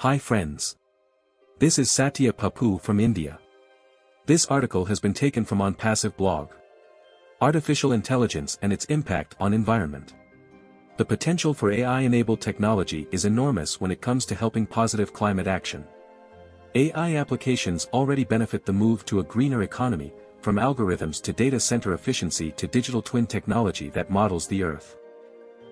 Hi friends. This is Satya Pappu from India. This article has been taken from OnPassive blog. Artificial Intelligence and its Impact on Environment. The potential for AI-enabled technology is enormous when it comes to helping positive climate action. AI applications already benefit the move to a greener economy, from algorithms to data center efficiency to digital twin technology that models the Earth.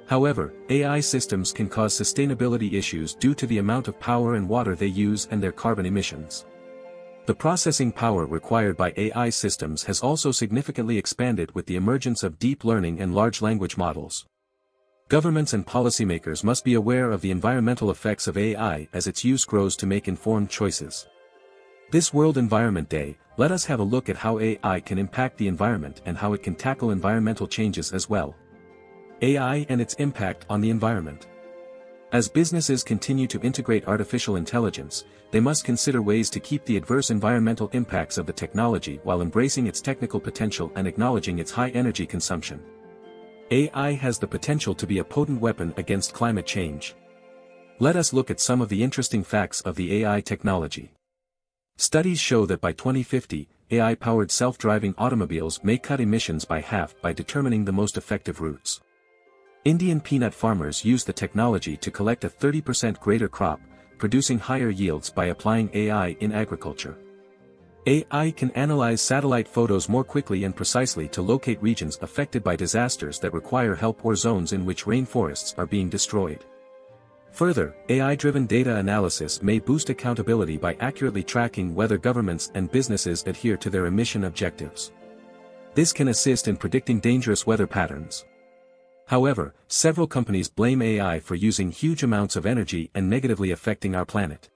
However, AI systems can cause sustainability issues due to the amount of power and water they use and their carbon emissions. The processing power required by AI systems has also significantly expanded with the emergence of deep learning and large language models. Governments and policymakers must be aware of the environmental effects of AI as its use grows to make informed choices. This World Environment Day, let us have a look at how AI can impact the environment and how it can tackle environmental changes as well. AI and its impact on the environment. As businesses continue to integrate artificial intelligence, they must consider ways to keep the adverse environmental impacts of the technology while embracing its technical potential and acknowledging its high energy consumption. AI has the potential to be a potent weapon against climate change. Let us look at some of the interesting facts of the AI technology. Studies show that by 2050, AI-powered self-driving automobiles may cut emissions by half by determining the most effective routes. Indian peanut farmers use the technology to collect a 30% greater crop, producing higher yields by applying AI in agriculture. AI can analyze satellite photos more quickly and precisely to locate regions affected by disasters that require help or zones in which rainforests are being destroyed. Further, AI-driven data analysis may boost accountability by accurately tracking whether governments and businesses adhere to their emission objectives. This can assist in predicting dangerous weather patterns. However, several companies blame AI for using huge amounts of energy and negatively affecting our planet.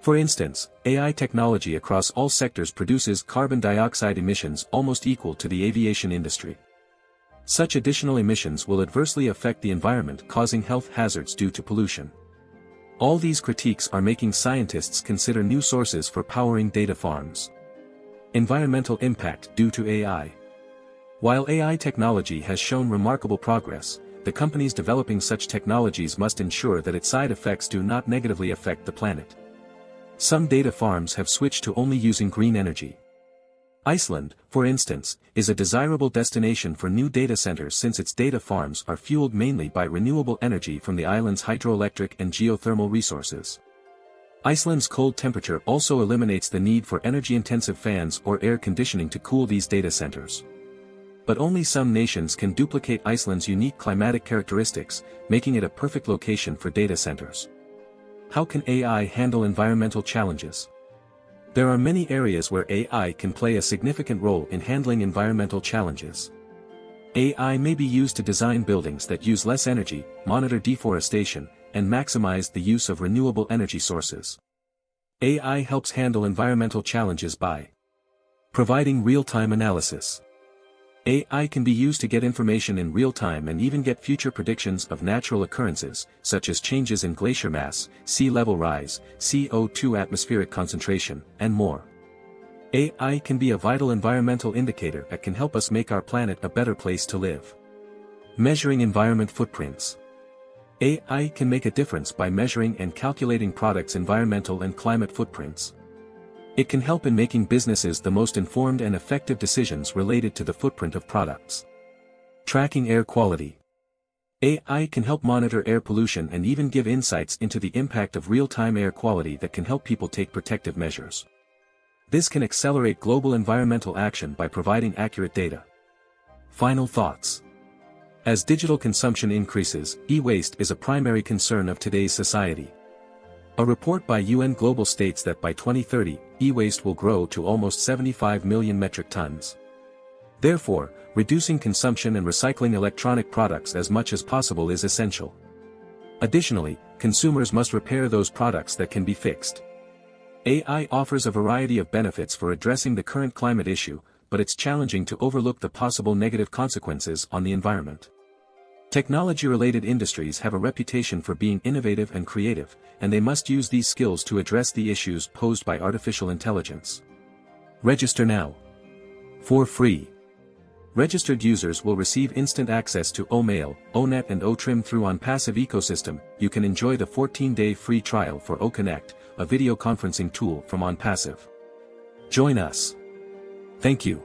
For instance, AI technology across all sectors produces carbon dioxide emissions almost equal to the aviation industry. Such additional emissions will adversely affect the environment causing health hazards due to pollution. All these critiques are making scientists consider new sources for powering data farms. Environmental impact due to AI. While AI technology has shown remarkable progress, the companies developing such technologies must ensure that its side effects do not negatively affect the planet. Some data farms have switched to only using green energy. Iceland, for instance, is a desirable destination for new data centers since its data farms are fueled mainly by renewable energy from the island's hydroelectric and geothermal resources. Iceland's cold temperature also eliminates the need for energy-intensive fans or air conditioning to cool these data centers. But only some nations can duplicate Iceland's unique climatic characteristics, making it a perfect location for data centers. How can AI handle environmental challenges? There are many areas where AI can play a significant role in handling environmental challenges. AI may be used to design buildings that use less energy, monitor deforestation, and maximize the use of renewable energy sources. AI helps handle environmental challenges by providing real-time analysis. AI can be used to get information in real time and even get future predictions of natural occurrences, such as changes in glacier mass, sea level rise, CO2 atmospheric concentration, and more. AI can be a vital environmental indicator that can help us make our planet a better place to live. Measuring environment footprints. AI can make a difference by measuring and calculating products' environmental and climate footprints. It can help in making businesses the most informed and effective decisions related to the footprint of products. Tracking air quality. AI can help monitor air pollution and even give insights into the impact of real-time air quality that can help people take protective measures. This can accelerate global environmental action by providing accurate data. Final thoughts. As digital consumption increases, e-waste is a primary concern of today's society. A report by UN Global states that by 2030, e-waste will grow to almost 75 million metric tons. Therefore, reducing consumption and recycling electronic products as much as possible is essential. Additionally, consumers must repair those products that can be fixed. AI offers a variety of benefits for addressing the current climate issue, but it's challenging to overlook the possible negative consequences on the environment. Technology-related industries have a reputation for being innovative and creative, and they must use these skills to address the issues posed by artificial intelligence. Register now. For free. Registered users will receive instant access to OMail, ONet and OTrim through OnPassive ecosystem. You can enjoy the 14-day free trial for OConnect, a video conferencing tool from OnPassive. Join us. Thank you.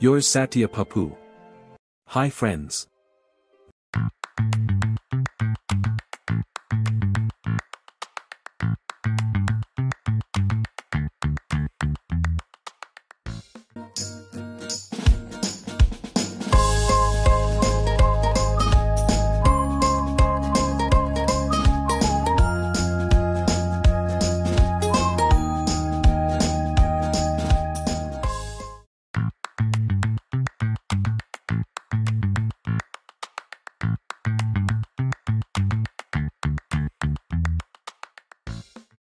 Yours Satya Pappu. Hi friends. Thank you.